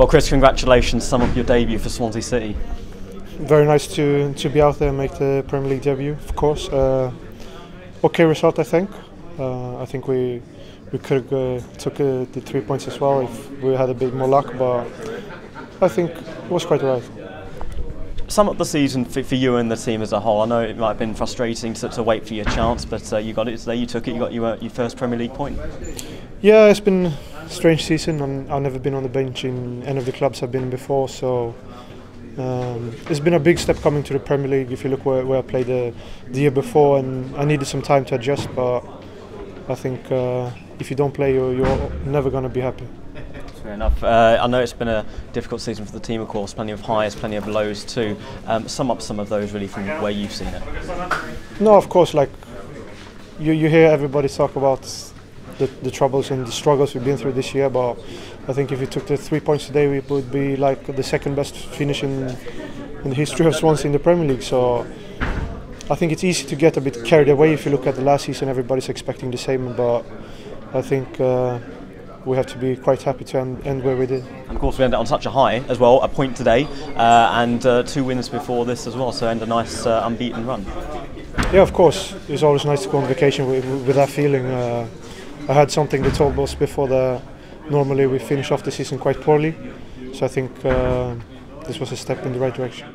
Well, Chris, congratulations. Sum up your debut for Swansea City. Very nice to to be out there and make the Premier League debut. Of course, uh, okay result. I think. Uh, I think we we could have uh, took uh, the three points as well if we had a bit more luck, but I think it was quite right. Sum up the season for, for you and the team as a whole. I know it might have been frustrating to, to wait for your chance, but uh, you got it today. You took it. You got your, your first Premier League point. Yeah, it's been strange season. i have never been on the bench in any of the clubs I've been in before, so um, it's been a big step coming to the Premier League. If you look where, where I played the, the year before, and I needed some time to adjust, but I think uh, if you don't play, you're, you're never going to be happy. Fair enough. Uh, I know it's been a difficult season for the team, of course. Plenty of highs, plenty of lows too. Um, sum up some of those really from where you've seen it. No, of course. Like you, you hear everybody talk about the, the troubles and the struggles we've been through this year, but I think if we took the three points today, we would be like the second best finish in, in the history of Swansea in the Premier League. So I think it's easy to get a bit carried away if you look at the last season. Everybody's expecting the same, but I think. Uh, we have to be quite happy to end, end, where we did. And of course, we ended on such a high as well, a point today, uh, and uh, two wins before this as well, so end a nice uh, unbeaten run. Yeah, of course. It's always nice to go on vacation with, with that feeling. I had something that told us before that normally we finish off the season quite poorly, so I think uh, this was a step in the right direction.